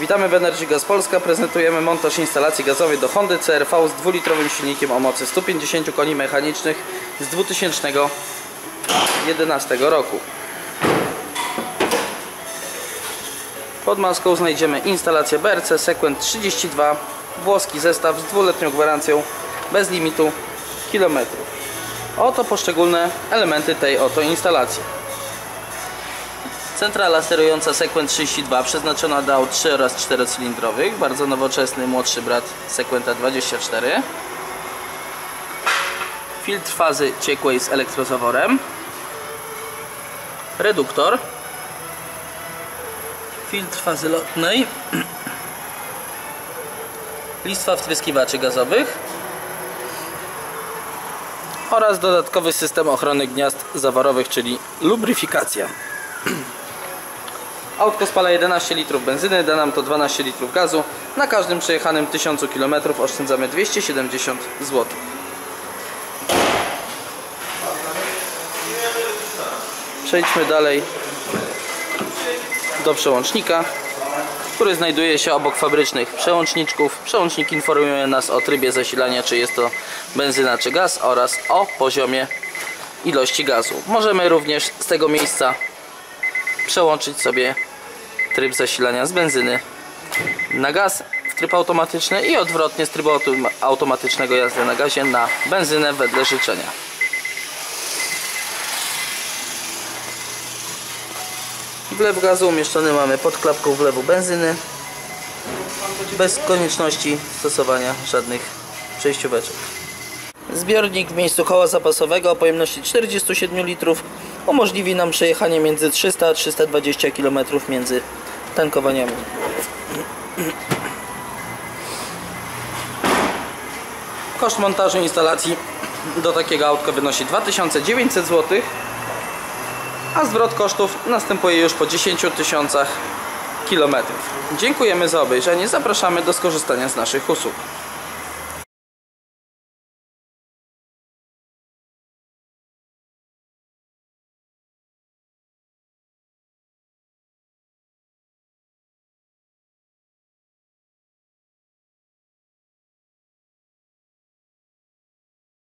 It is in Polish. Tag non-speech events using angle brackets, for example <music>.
Witamy w Energy Gas Polska. Prezentujemy montaż instalacji gazowej do Hondy CRV z dwulitrowym silnikiem o mocy 150 koni mechanicznych z 2011 roku. Pod maską znajdziemy instalację BRC Sequent 32, włoski zestaw z dwuletnią gwarancją bez limitu kilometrów. Oto poszczególne elementy tej oto instalacji. Centrala sterująca Sequent 32 przeznaczona aut 3 oraz 4 cylindrowych, bardzo nowoczesny młodszy brat Sequenta 24. Filtr fazy ciekłej z elektrozaworem. Reduktor. Filtr fazy lotnej. <clears throat> Listwa wtryskiwaczy gazowych. Oraz dodatkowy system ochrony gniazd zaworowych, czyli lubryfikacja. <clears throat> Autko spala 11 litrów benzyny, da nam to 12 litrów gazu. Na każdym przejechanym 1000 km oszczędzamy 270 zł. Przejdźmy dalej do przełącznika, który znajduje się obok fabrycznych przełączniczków. Przełącznik informuje nas o trybie zasilania, czy jest to benzyna czy gaz oraz o poziomie ilości gazu. Możemy również z tego miejsca przełączyć sobie tryb zasilania z benzyny na gaz w tryb automatyczny i odwrotnie z trybu autom- automatycznego jazdy na gazie na benzynę wedle życzenia. Wlew gazu umieszczony mamy pod klapką wlewu benzyny bez konieczności stosowania żadnych przejścióweczek. Zbiornik w miejscu koła zapasowego o pojemności 47 litrów umożliwi nam przejechanie między 300 a 320 km między tankowaniami. Koszt montażu instalacji do takiego autka wynosi 2900 zł, a zwrot kosztów następuje już po 10 tysiącach kilometrów. Dziękujemy za obejrzenie, zapraszamy do skorzystania z naszych usług.